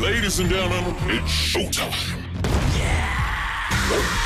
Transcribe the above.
Ladies and gentlemen, it's showtime. Yeah.